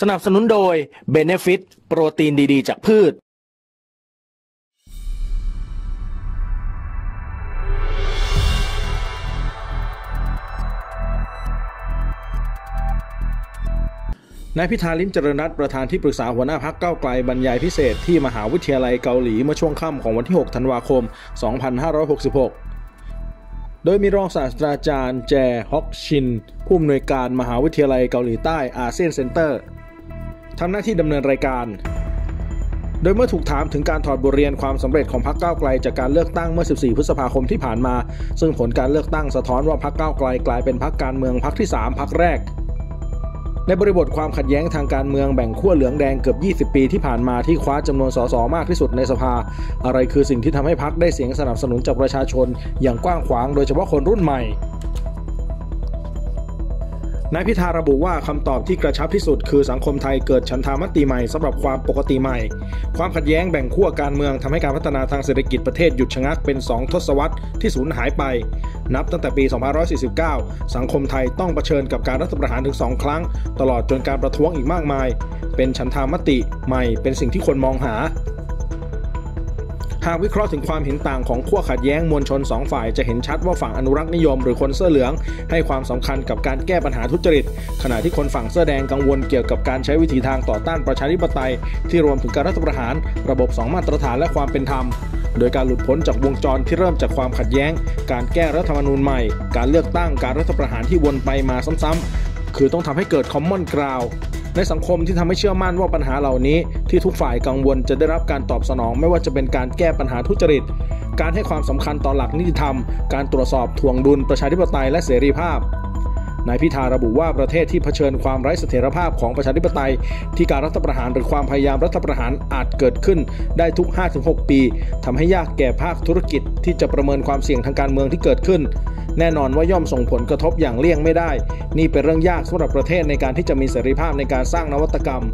สนับสนุนโดย b e n e f i t โปรตีนดีๆ จากพืช นายพิธาลิมเจริญรัตน์ประธานที่ปรึกษาหัวหน้าพักเก้าไกลบรรยายพิเศษที่มหาวิทยาลัยเกาหลีเมื่อช่วงค่ำของวันที่ 6 ธันวาคม 2566โดยมีรองศาสตราจารย์แจฮอกชิน ผู้อำนวยการมหาวิทยาลัยเกาหลีใต้อาเซียนเซ็นเตอร์ ทำหน้าที่ดำเนินรายการ โดยเมื่อถูกถามถึงการถอดบทเรียนความสำเร็จของพรรคก้าวไกลจากการเลือกตั้งเมื่อ 14 พฤษภาคมที่ผ่านมา ซึ่งผลการเลือกตั้งสะท้อนว่าพรรคก้าวไกลกลายเป็นพรรคการเมืองพรรคที่ 3พรรคแรก ในบริบทความขัดแย้งทางการเมืองแบ่งขั้วเหลืองแดงเกือบ 20 ปีที่ผ่านมาที่คว้าจำนวนสสมากที่สุดในสภา อะไรคือสิ่งที่ทำให้พรรคได้เสียงสนับสนุนจากประชาชน อย่างกว้างขวางโดยเฉพาะคนรุ่นใหม่ นายพิธาระบุว่าคำตอบที่กระชับที่สุดคือสังคมไทยเกิดฉันทามติใหม่สำหรับความปกติใหม่ ความขัดแย้งแบ่งขั้วการเมืองทำให้การพัฒนาทางเศรษฐกิจประเทศหยุดชะงักเป็น 2 ทศวรรษที่สูญหายไป นับตั้งแต่ปี 2549 สังคมไทยต้องเผชิญกับการรัฐประหารถึง 2 ครั้ง ตลอดจนการประท้วงอีกมากมาย เป็นฉันทามติใหม่เป็นสิ่งที่คนมองหา หากวิเคราะห์ถึงความเห็นต่างของขั้วขัดแย้งมวลชน 2 ฝ่ายจะเห็นชัดว่าฝั่งอนุรักษ์นิยมหรือคนเสื้อเหลือง ให้ความสำคัญกับการแก้ปัญหาทุจริต ขณะที่คนฝั่งเสื้อแดงกังวลเกี่ยวกับการใช้วิธีทางต่อต้านประชาธิปไตย ที่รวมถึงการรัฐประหาร ระบบ 2 มาตรฐานและความเป็นธรรมโดยการหลุดพ้นจากวงจรที่เริ่มจากความขัดแย้ง การแก้รัฐธรรมนูญใหม่ การเลือกตั้งการรัฐประหารที่วนไปมาซ้ำๆคือต้องทำให้เกิด common ground ในสังคมที่ทำให้เชื่อมั่นว่าปัญหาเหล่านี้ ที่ทุกฝ่ายกังวลจะได้รับการตอบสนอง ไม่ว่าจะเป็นการแก้ปัญหาทุจริต การให้ความสำคัญต่อหลักนิติธรรม การตรวจสอบทวงดุลประชาธิปไตยและเสรีภาพนายพิธาระบุว่าประเทศที่เผชิญความไร้เสถียรภาพของประชาธิปไตย ที่การรัฐประหารหรือความพยายามรัฐประหารอาจเกิดขึ้นได้ทุก 5-6 ปีทำให้ยากแก่ภาคธุรกิจที่จะประเมินความเสี่ยงทางการเมืองที่เกิดขึ้น แน่นอนว่าย่อมส่งผลกระทบอย่างเลี่ยงไม่ได้ นี่เป็นเรื่องยากสำหรับประเทศในการที่จะมีเสรีภาพในการสร้างนวัตกรรม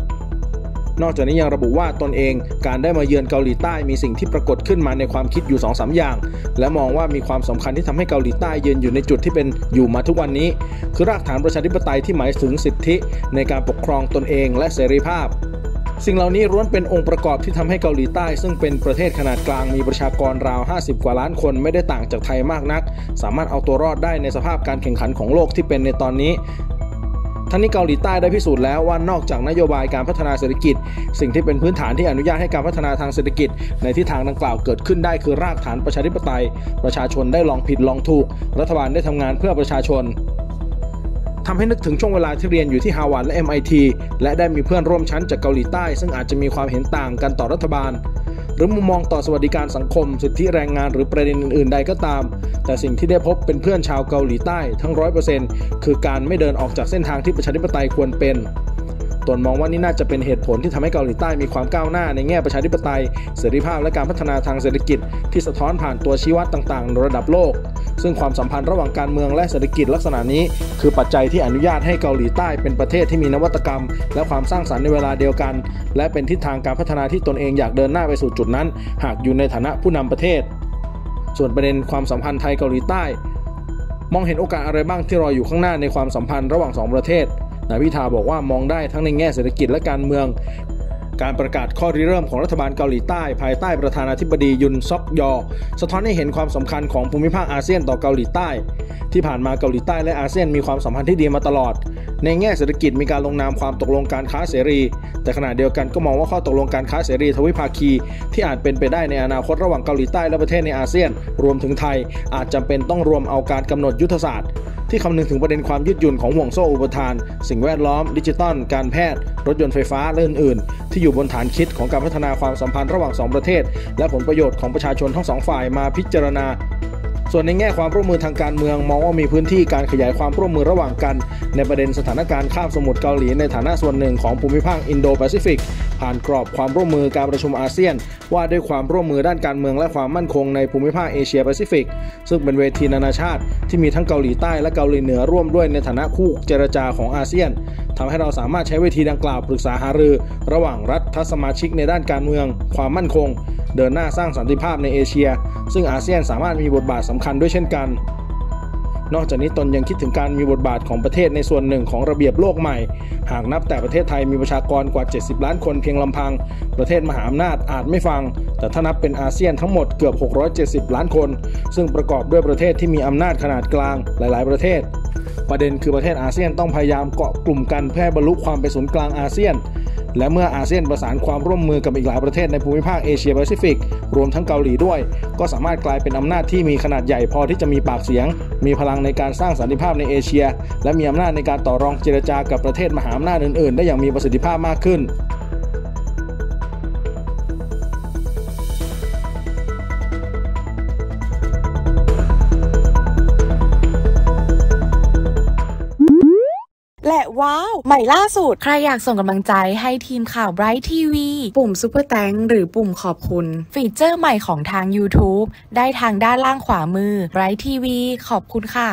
นอกจากนี้ยังระบุว่าตนเองการได้มาเยือนเกาหลีใต้มีสิ่งที่ปรากฏขึ้นมาในความคิดอยู่2อสอย่าง และมองว่ามีความสำคัญที่ทำให้เกาหลีใต้ยืนอยู่ในจุดที่เป็นอยู่มาทุกวันนี้ คือรากฐานประชาธิปไตยที่หมายถึงสิทธิ ในการปกครองตนเองและเสรีภาพ สิ่งเหล่านี้ล้วนเป็นองค์ประกอบที่ทำให้เกาหลีใต้ ซึ่งเป็นประเทศขนาดกลางมีประชากรราว 50 กว่าล้านคนไม่ได้ต่างจากไทยมากนัก สามารถเอาตัวรอดได้ในสภาพการแข่งขันของโลกที่เป็นในตอนนี้ทั้งนี้เกาหลีใต้ได้พิสูจน์แล้วว่านอกจากนโยบายการพัฒนาเศรษฐกิจ สิ่งที่เป็นพื้นฐานที่อนุญาตให้การพัฒนาทางเศรษฐกิจ ในทิศทางดังกล่าวเกิดขึ้นได้คือรากฐานประชาธิปไตย ประชาชนได้ลองผิดลองถูก รัฐบาลได้ทำงานเพื่อประชาชน ทำให้นึกถึงช่วงเวลาที่เรียนอยู่ที่ฮาวาดและ MIT และได้มีเพื่อนร่วมชั้นจากเกาหลีใต้ ซึ่งอาจจะมีความเห็นต่างกันต่อรัฐบาล หรือมุมมองต่อสวัสดิการสังคม สิทธิแรงงานหรือประเด็นอื่นๆ ใดก็ตาม แต่สิ่งที่ได้พบเป็นเพื่อนชาวเกาหลีใต้ทั้งร้อยเปอร์เซ็นต์คือการไม่เดินออกจากเส้นทางที่ประชาธิปไตยควรเป็น ตนมองว่านี่น่าจะเป็นเหตุผลที่ทำให้เกาหลีใต้มีความก้าวหน้าในแง่ประชาธิปไตย เสรีภาพและการพัฒนาทางเศรษฐกิจ ที่สะท้อนผ่านตัวชี้วัดต่างๆ ระดับโลก ซึ่งความสัมพันธ์ระหว่างการเมืองและเศรษฐกิจลักษณะนี้ คือปัจจัยที่อนุญาตให้เกาหลีใต้เป็นประเทศที่มีนวัตกรรม และความสร้างสรรค์ในเวลาเดียวกัน และเป็นทิศทางการพัฒนาที่ตนเองอยากเดินหน้าไปสู่จุดนั้น หากอยู่ในฐานะผู้นำประเทศ ส่วนประเด็นความสัมพันธ์ไทยเกาหลีใต้ มองเห็นโอกาสอะไรบ้างที่รออยู่ข้างหน้าในความสัมพันธ์ระหว่างสองประเทศ นายพิธาบอกว่ามองได้ทั้งในแง่เศรษฐกิจและการเมือง การประกาศข้อริเริ่มของรัฐบาลเกาหลีใต้ ภายใต้ประธานาธิบดียุนซอกยอ สะท้อนให้เห็นความสำคัญของภูมิภาคอาเซียนต่อเกาหลีใต้ ที่ผ่านมาเกาหลีใต้และอาเซียนมีความสัมพันธ์ที่ดีมาตลอด ในแง่เศรษฐกิจมีการลงนามความตกลงการค้าเสรี แต่ขณะเดียวกันก็มองว่าข้อตกลงการค้าเสรีทวิภาคี ที่อาจเป็นไปได้ในอนาคตระหว่างเกาหลีใต้และประเทศในอาเซียน รวมถึงไทยอาจจำเป็นต้องรวมเอาการกำหนดยุทธศาสตร์ ที่คำนึงถึงประเด็นความยืดหยุ่นของห่วงโซ่อุปทาน สิ่งแวดล้อม ดิจิทัลการแพทย์ รถยนต์ไฟฟ้าและอื่นๆ ที่อยู่บนฐานคิดของการพัฒนาความสัมพันธ์ระหว่างสองประเทศ และผลประโยชน์ของประชาชนทั้งสองฝ่ายมาพิจารณา ส่วนในแง่ความร่วมมือทางการเมืองมองว่ามีพื้นที่การขยายความร่วมมือระหว่างกัน ในประเด็นสถานการณ์คาบสมุทรเกาหลีในฐานะส่วนหนึ่งของภูมิภาคอินโดแปซิฟิกผ่านกรอบความร่วมมือการประชุมอาเซียน ว่าด้วยความร่วมมือด้านการเมืองและความมั่นคงในภูมิภาคเอเชียแปซิฟิกซึ่งเป็นเวทีนานาชาติ ที่มีทั้งเกาหลีใต้และเกาหลีเหนือร่วมด้วยในฐานะคู่เจรจาของอาเซียนทำให้เราสามารถใช้เวทีดังกล่าวปรึกษาหารือ ระหว่างรัฐสมาชิกในด้านการเมือง ความมั่นคง เดินหน้าสร้างสันติภาพในเอเชีย ซึ่งอาเซียนสามารถมีบทบาทสำคัญด้วยเช่นกันนอกจากนี้ตนยังคิดถึงการมีบทบาทของประเทศในส่วนหนึ่งของระเบียบโลกใหม่ หากนับแต่ประเทศไทยมีประชากรกว่า 70 ล้านคนเพียงลำพัง ประเทศมหาอำนาจอาจไม่ฟัง แต่ถ้านับเป็นอาเซียนทั้งหมดเกือบ 670 ล้านคน ซึ่งประกอบด้วยประเทศที่มีอำนาจขนาดกลางหลาย ๆ ประเทศ ประเด็นคือประเทศอาเซียนต้องพยายามเกาะกลุ่มกันเพื่อบรรลุความเป็นศูนย์กลางอาเซียน และเมื่ออาเซียนประสานความร่วมมือกับอีกหลายประเทศในภูมิภาคเอเชียแปซิฟิกรวมทั้งเกาหลีด้วย ก็สามารถกลายเป็นอำนาจที่มีขนาดใหญ่พอที่จะมีปากเสียง มีพลังในการสร้างสันติภาพในเอเชีย และมีอำนาจในการต่อรองเจรจากับประเทศมหาอำนาจอื่นๆ ได้อย่างมีประสิทธิภาพมากขึ้น และว้าวใหม่ล่าสุด ใครอยากส่งกำลังใจให้ทีมข่าว Bright TV ปุ่ม Super Thanks หรือปุ่มขอบคุณ ฟีเจอร์ใหม่ของทาง YouTube ได้ทางด้านล่างขวามือ Bright TV ขอบคุณค่ะ